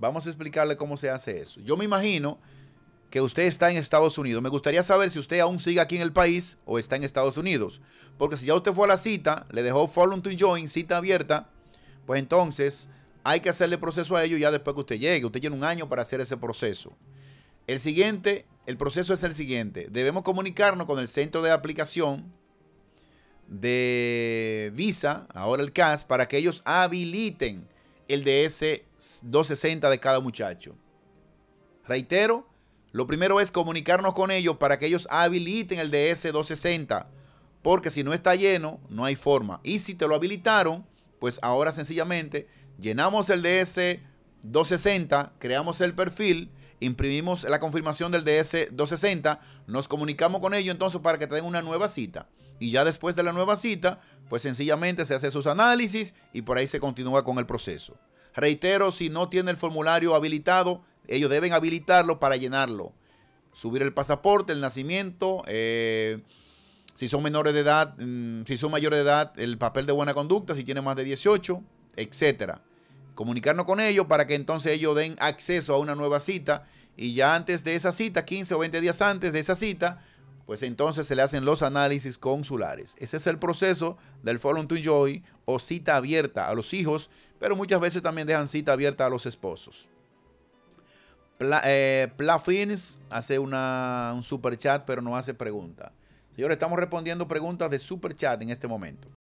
Vamos a explicarle cómo se hace eso. Yo me imagino que usted está en Estados Unidos. Me gustaría saber si usted aún sigue aquí en el país o está en Estados Unidos. Porque si ya usted fue a la cita, le dejó follow to join, cita abierta, pues entonces hay que hacerle proceso a ello ya después que usted llegue. Usted tiene un año para hacer ese proceso. El siguiente, el proceso es el siguiente. Debemos comunicarnos con el centro de aplicación de Visa, ahora el CAS, para que ellos habiliten el DS 260 de cada muchacho. Reitero, lo primero es comunicarnos con ellos para que ellos habiliten el DS 260. Porque si no está lleno, no hay forma. Y si te lo habilitaron, pues ahora sencillamente llenamos el DS 260, creamos el perfil, imprimimos la confirmación del DS 260, nos comunicamos con ellos entonces para que te den una nueva cita. Y ya después de la nueva cita, pues sencillamente se hace sus análisis y por ahí se continúa con el proceso. Reitero, si no tiene el formulario habilitado, ellos deben habilitarlo para llenarlo. Subir el pasaporte, el nacimiento, eh, si son menores de edad, mm, si son mayores de edad, el papel de buena conducta, si tienen más de 18, etcétera. Comunicarnos con ellos para que entonces ellos den acceso a una nueva cita y ya antes de esa cita, 15 o 20 días antes de esa cita, pues entonces se le hacen los análisis consulares. Ese es el proceso del Follow to Joy o cita abierta a los hijos, pero muchas veces también dejan cita abierta a los esposos. Pla, eh, hace un super chat, pero no hace pregunta. Señores, estamos respondiendo preguntas de super chat en este momento.